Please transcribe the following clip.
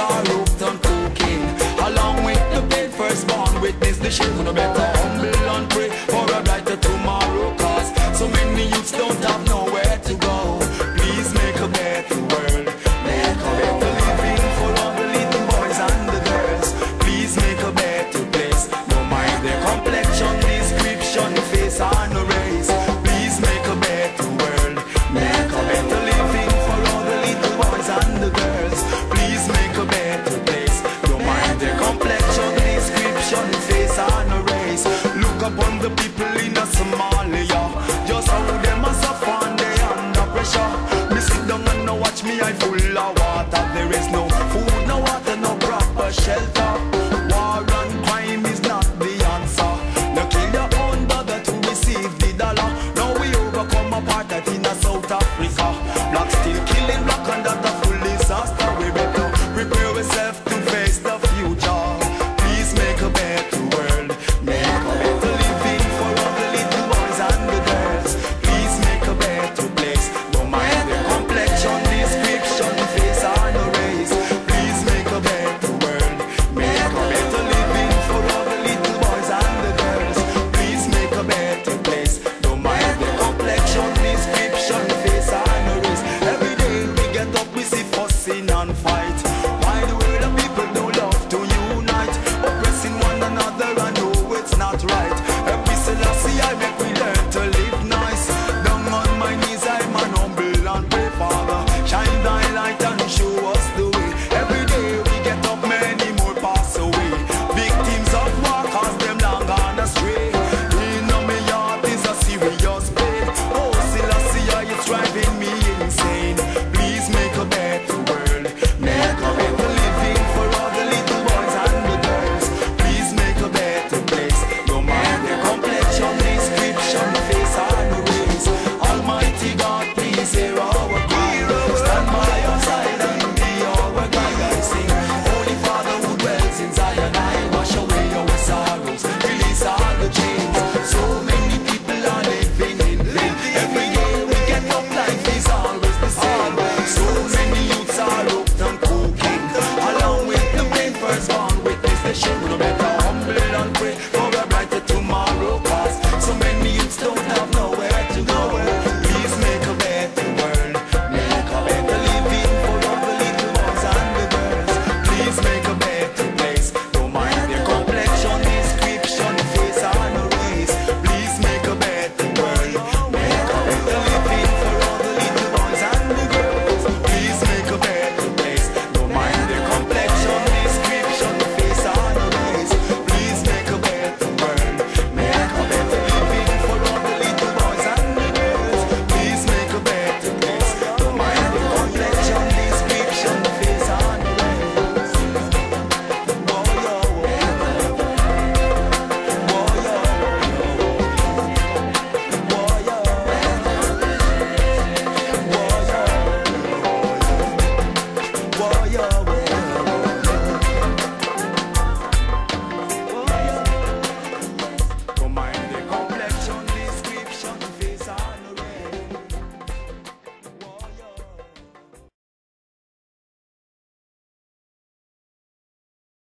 or loaf done cooking. Along with the bed first born, witness the shame no better. 爱他